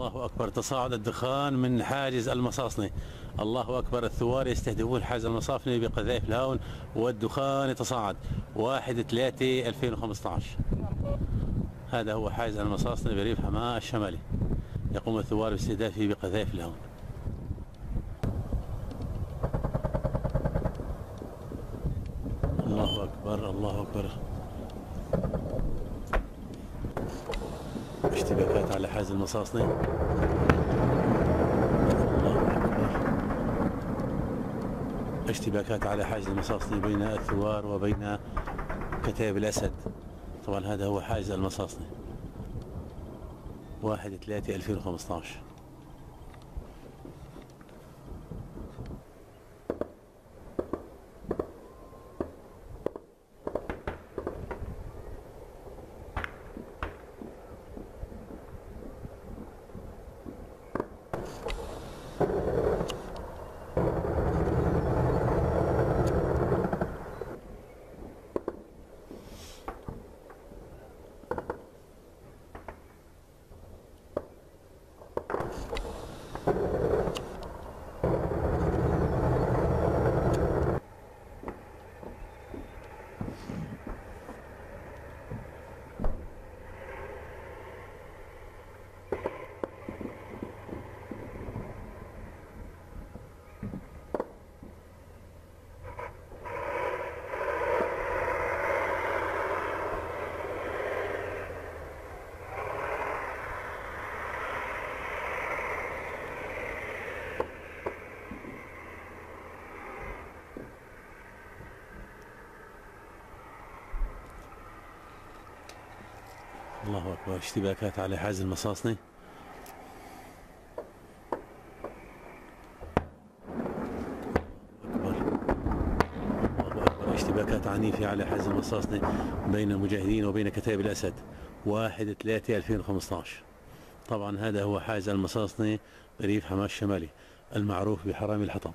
الله أكبر. تصاعد الدخان من حاجز المصاصني. الله أكبر. الثوار يستهدفون حاجز المصاصني بقذائف الهاون والدخان يتصاعد. 1 3 2015 هذا هو حاجز المصاصني بريف حماة الشمالي. يقوم الثوار باستهدافه بقذائف الهاون الله أكبر. الله أكبر. اشتباكات على حاز أكبر. اشتباكات على حاجز المصاصني بين الثوار وبين كتائب الأسد. طبعا هذا هو حاجز المصاصني واحد ثلاثة 2015 الله أكبر. اشتباكات على حاز المصاصني أكبر. الله أكبر. اشتباكات عنيفة على حاز المصاصني بين المجاهدين وبين كتائب الأسد؟ واحد ثلاثة 2015 طبعا هذا هو حاز المصاصني بريف حماة الشمالي المعروف بحرامي الحطب.